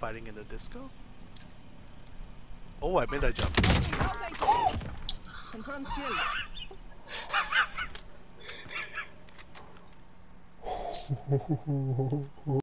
fighting in the disco? Oh, I made that jump. Oh.